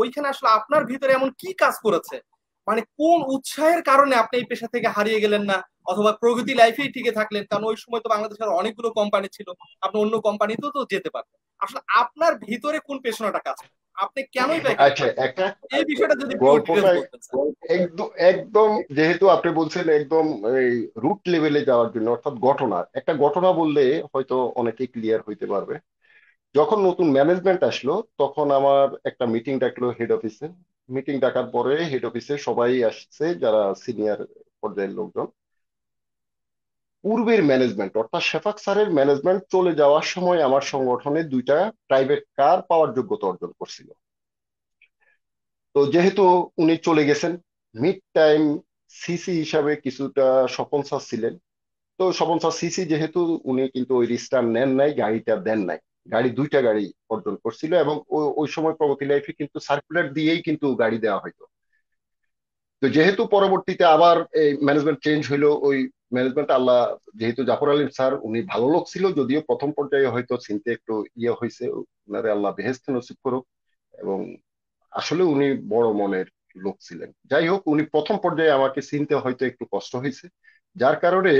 ওইখানে আসলে আপনার ভিতরে এমন কি কাজ করেছে? মানে কোন উৎসাহের কারণে আপনি এই পেশা থেকে হারিয়ে গেলেন না? অথবা প্রগতি লাইফেই টিকে থাকলেন? কারণ ওই সময় তো বাংলাদেশের অনেকগুলো কোম্পানি ছিল। আপনি অন্য কোম্পানিতেও তো যেতে পারতেন। আসলে আপনার ভিতরে কোন পেশনাটা কাজ? আপনি কেনই আচ্ছা একটা এই বিষয়টা যদি একদম একদম যেহেতু আপনি বলছেন একদম এই রুট লেভেলে যাওয়ার জন্য অর্থাৎ ঘটনা। একটা ঘটনা বললে হয়তো অনেকে ক্লিয়ার হইতে পারবে। যখন নতুন ম্যানেজমেন্ট আসলো, তখন আমার একটা মিটিং ডাকলো হেড অফিসে মিটিং ডাকার পরে হেড অফিসে সবাই আসছে, যারা সিনিয়র পর্যায়ের লোকজন। পূর্বের ম্যানেজমেন্ট অর্থাৎ শেফাক স্যারের ম্যানেজমেন্ট চলে যাওয়ার সময় আমার সংগঠনে দুইটা প্রাইভেট কার পাওয়ার যোগ্যতা অর্জন করছিল। তো যেহেতু উনি চলে গেছেন মিড টাইম সিসি হিসাবে কিছুটা স্বপন স্যার ছিলেন। তো স্বপন স্যার সিসি যেহেতু উনি কিন্তু ওই রিস্টার নেন নাই, গাড়িটা দেন নাই। গাড়ি, দুইটা গাড়ি অর্জন করছিল এবং ওই সময় প্রগতি লাইফে কিন্তু সার্কুলার দিয়েই কিন্তু গাড়ি দেওয়া হয়তো তো যেহেতু পরবর্তীতে আবার এই ম্যানেজমেন্ট চেঞ্জ হইল, ওই ম্যানেজমেন্ট আল্লাহ, যেহেতু জাফর আলিম স্যার, উনি ভালো লোক ছিল, যদিও প্রথম পর্যায়ে হয়তো চিনতে একটু ইয়ে হয়েছে ওনারে আল্লাহ বেহেস্ত নসিব করুক এবং আসলে উনি বড় মনের লোক ছিলেন। যাই হোক, উনি প্রথম পর্যায়ে আমাকে চিনতে হয়তো একটু কষ্ট হয়েছে যার কারণে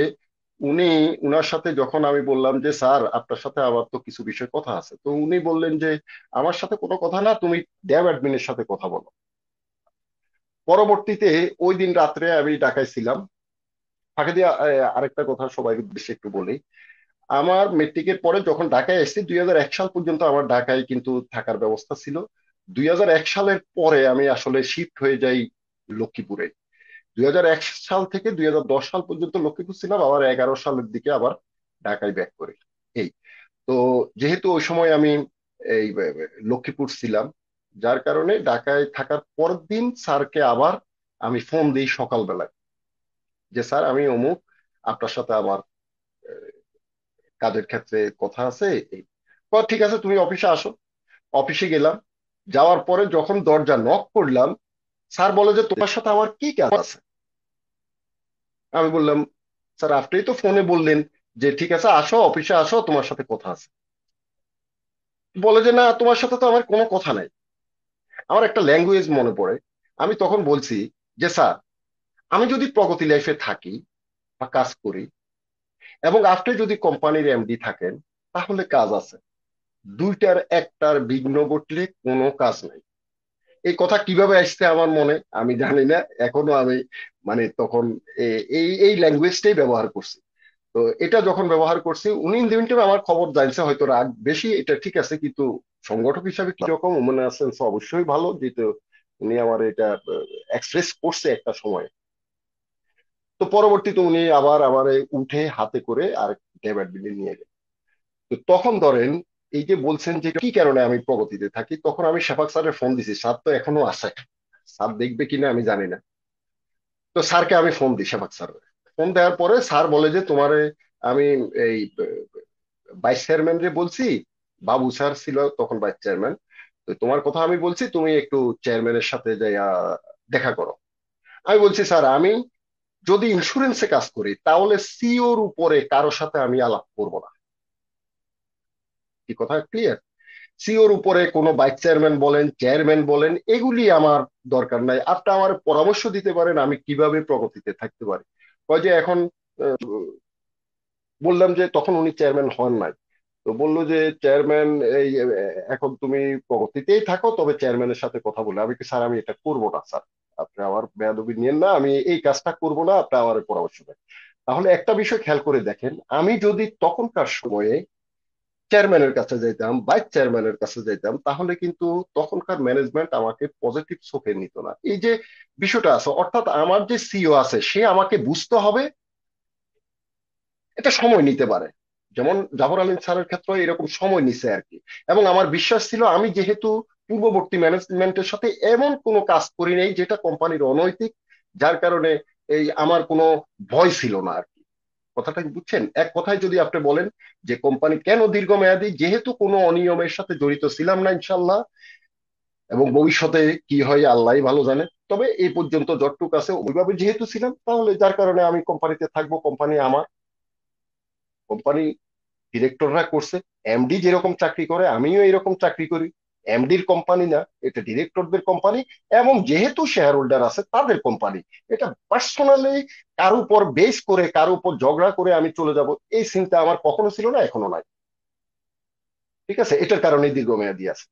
উনি, উনার সাথে যখন আমি বললাম যে, স্যার, আপনার সাথে আমার তো কিছু বিষয় কথা আছে। তো উনি বললেন যে, আমার সাথে কোনো কথা না, তুমি ড্যাব অ্যাডমিনের সাথে কথা বলো। পরবর্তীতে ওই দিন রাত্রে আমি ঢাকায় ছিলাম। ফাঁকে দিয়ে আরেকটা কথা সবাই উদ্দেশ্যে একটু বলি। আমার মেট্রিকের পরে যখন ঢাকায় এসেছি, দুই এক সাল পর্যন্ত আমার ঢাকায় কিন্তু থাকার ব্যবস্থা ছিল। দুই এক সালের পরে আমি আসলে শিফট হয়ে যাই লক্ষ্মীপুরে। দুই হাজার এক সাল থেকে দুই হাজার দশ সাল পর্যন্ত লক্ষ্মীপুর ছিলাম আবার এগারো সালের দিকে আবার ঢাকায় ব্যাক করি। এই, তো যেহেতু ওই সময় আমি এই লক্ষ্মীপুর ছিলাম, যার কারণে ঢাকায় থাকার পরের দিন স্যারকে আবার আমি ফোন দিই সকালবেলায় যে, স্যার, আমি অমুক, আপনার সাথে আমার কাজের ক্ষেত্রে কথা আছে ঠিক আছে, তুমি অফিসে আসো। অফিসে গেলাম, যাওয়ার পরে যখন দরজা নক করলাম স্যার বলে যে তোমার সাথে আমার কি কাজ আছে? আমি বললাম, স্যার আপনি তো ফোনে বললেন যে, ঠিক আছে, আসো, অফিসে আসো, তোমার সাথে কথা আছে। বলে যে, না, তোমার সাথে তো আমার কোনো কথা নাই। আমার একটা ল্যাঙ্গুয়েজ মনে পড়ে। আমি তখন বলছি যে, স্যার, আমি যদি প্রগতি লাইফে থাকি বা কাজ করি এবং আপনি যদি কোম্পানির এমডি থাকেন, তাহলে কাজ আছে। দুইটার, একটার বিঘ্ন ঘটলে কোনো কাজ নাই। এই কথা কীভাবে আসছে আমার মনে, আমি জানি না, এখনও আমি মানে তখন এই এই ল্যাঙ্গুয়েজটাই ব্যবহার করছি। তো এটা যখন ব্যবহার করছি, উনি ইন আমার খবর জানছে, হয়তো রাগ বেশি, এটা ঠিক আছে, কিন্তু সংগঠক হিসাবে কীরকম মনে আছেন অবশ্যই ভালো, যেহেতু উনি আমার এটা এক্সপ্রেস করছে একটা সময়। তো পরবর্তীতে উনি আবার আমার উঠে হাতে করে আর ডেভিড নিয়ে গেলেন। তো তখন ধরেন এই যে বলছেন যে কি কারণে আমি প্রগতিতে থাকি, তখন আমি শেফাক স্যারের ফোন দিছি। স্যার তো এখনও আসে স্যার দেখবে কিনা আমি জানি না। তো স্যারকে আমি ফোন দিই শেফাক স্যার। ফোন দেওয়ার পরে স্যার বলে যে, তোমার আমি এই, ভাইস চেয়ারম্যান রে বলছি, বাবু স্যার ছিল তখন ভাইস চেয়ারম্যান। তো তোমার কথা আমি বলছি, তুমি একটু চেয়ারম্যানের সাথে যাই দেখা করো। আমি বলছি, স্যার, আমি যদি ইন্স্যুরেন্সে কাজ করি, তাহলে সিওর উপরে কারও সাথে আমি আলাপ করব না। কি কথা? ক্লিয়ার সিওর উপরে কোনো ভাইস চেয়ারম্যান বলেন চেয়ারম্যান বলেন, এগুলি আমার দরকার নাই। আপনি আমার পরামর্শ দিতে পারেন, আমি কীভাবে প্রগতিতে থাকতে পারি। যে এখন বললাম যে তখন উনি চেয়ারম্যান হন নাই। তো বলল যে চেয়ারম্যান এই এখন তুমি প্রগতিতেই থাকো, তবে চেয়ারম্যানের সাথে কথা বলে। আমি কি স্যার, আমি এটা করব না, স্যার। আপনি আমার বেয়াদবি নিয়েন না, আমি এই কাজটা করব না, আপনি আমার পরামর্শ দেন। তাহলে একটা বিষয় খেয়াল করে দেখেন, আমি যদি তখনকার সময়ে চেয়ারম্যানের কাছে যাইতাম ভাইস চেয়ারম্যানের কাছে যাইতাম তাহলে কিন্তু তখনকার ম্যানেজমেন্ট আমাকে পজিটিভ চোখে নিত না। এই যে বিষয়টা আছে, অর্থাৎ আমার যে সিও আছে, সে আমাকে বুঝতে হবে, এটা সময় নিতে পারে। যেমন জাফর আলী স্যারের ক্ষেত্রে এরকম সময় নিছে আর কি। এবং আমার বিশ্বাস ছিল, আমি যেহেতু পূর্ববর্তী ম্যানেজমেন্টের সাথে এমন কোনো কাজ করি নেই, যেটা কোম্পানির অনৈতিক, যার কারণে এই আমার কোনো ভয় ছিল না আর কথাটা বুঝছেন? এক কথায় যদি আপনি বলেন যে কোম্পানি কেন দীর্ঘমেয়াদী, যেহেতু কোনো অনিয়মের সাথে জড়িত ছিলাম না ইনশাল্লাহ এবং ভবিষ্যতে কি হয় আল্লাহ ভালো জানে, তবে এই পর্যন্ত যতটুক আছে ওইভাবে যেহেতু ছিলাম, তাহলে যার কারণে আমি কোম্পানিতে থাকব কোম্পানি আমার। কোম্পানি ডিরেক্টররা করছে এমডি যেরকম চাকরি করে, আমিও এরকম চাকরি করি। এমডির কোম্পানি না, এটা ডিরেক্টরদের কোম্পানি এবং যেহেতু শেয়ার হোল্ডার আছে তাদের কোম্পানি এটা পার্সোনালি কার উপর বেস করে, কার উপর ঝগড়া করে আমি চলে যাব, এই চিন্তা আমার কখনো ছিল না, এখনও নাই। ঠিক আছে? এটার কারণে দীর্ঘমেয়াদী আছে।